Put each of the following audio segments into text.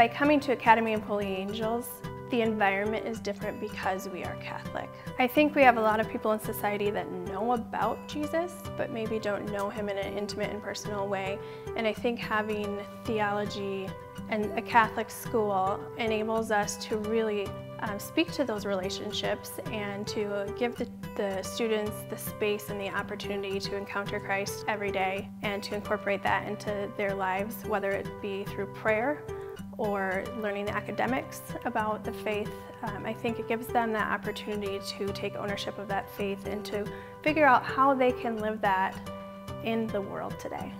By coming to Academy of Holy Angels, the environment is different because we are Catholic. I think we have a lot of people in society that know about Jesus, but maybe don't know him in an intimate and personal way. And I think having theology and a Catholic school enables us to really um, speak to those relationships and to give the, the students the space and the opportunity to encounter Christ every day and to incorporate that into their lives, whether it be through prayer or learning the academics about the faith. Um, I think it gives them that opportunity to take ownership of that faith and to figure out how they can live that in the world today.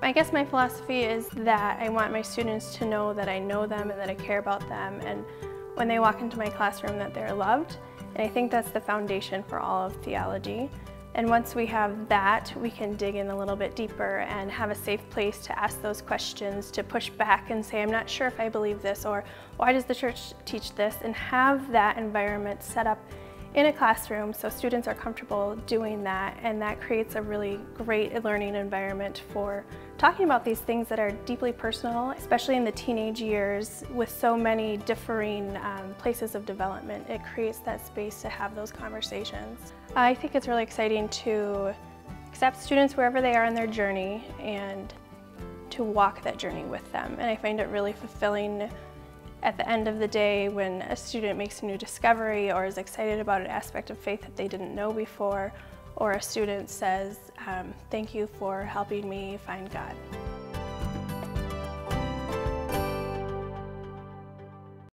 I guess my philosophy is that I want my students to know that I know them and that I care about them and when they walk into my classroom that they're loved. And I think that's the foundation for all of theology. And once we have that, we can dig in a little bit deeper and have a safe place to ask those questions, to push back and say, I'm not sure if I believe this, or why does the church teach this? And have that environment set up in a classroom so students are comfortable doing that and that creates a really great learning environment for talking about these things that are deeply personal, especially in the teenage years with so many differing um, places of development. It creates that space to have those conversations. I think it's really exciting to accept students wherever they are in their journey and to walk that journey with them. And I find it really fulfilling at the end of the day when a student makes a new discovery or is excited about an aspect of faith that they didn't know before, or a student says, um, thank you for helping me find God.